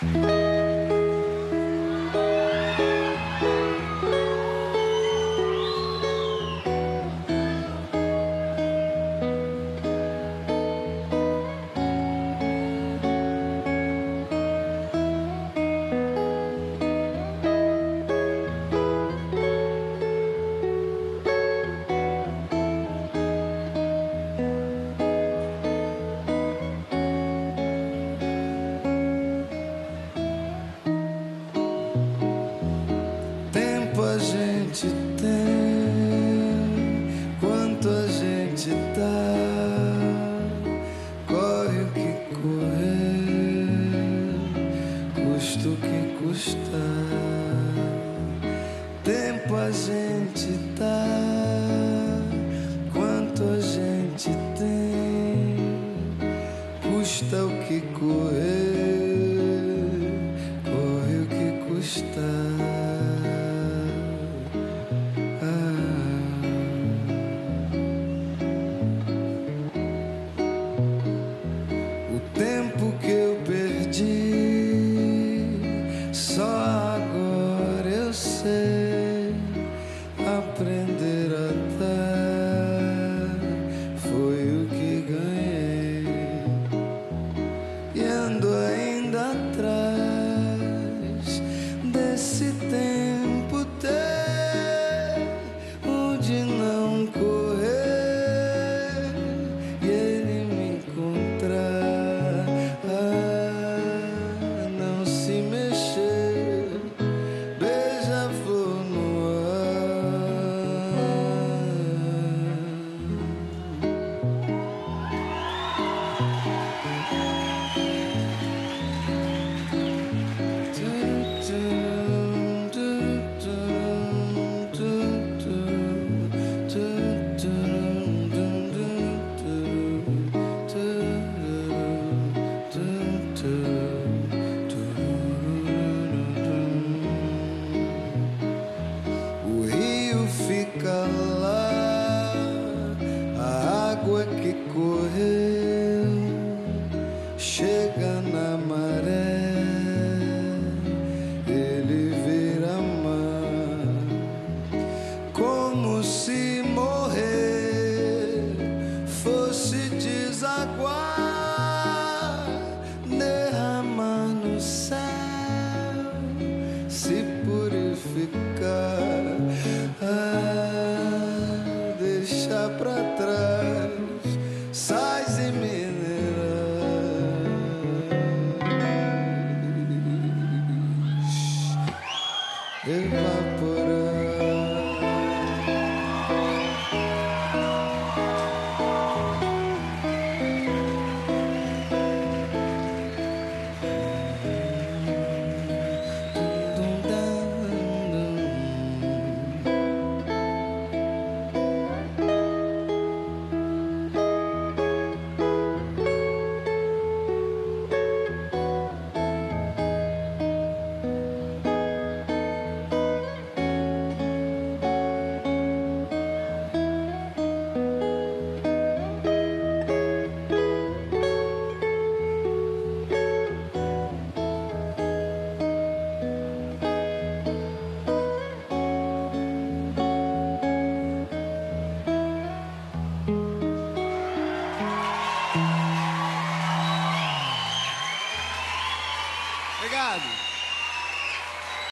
Mm-hmm. quanto a gente tá, corre o que correr, custa o que custar, tempo a gente tá. ficar ah, deixar pra trás sais e minerais. Evaporar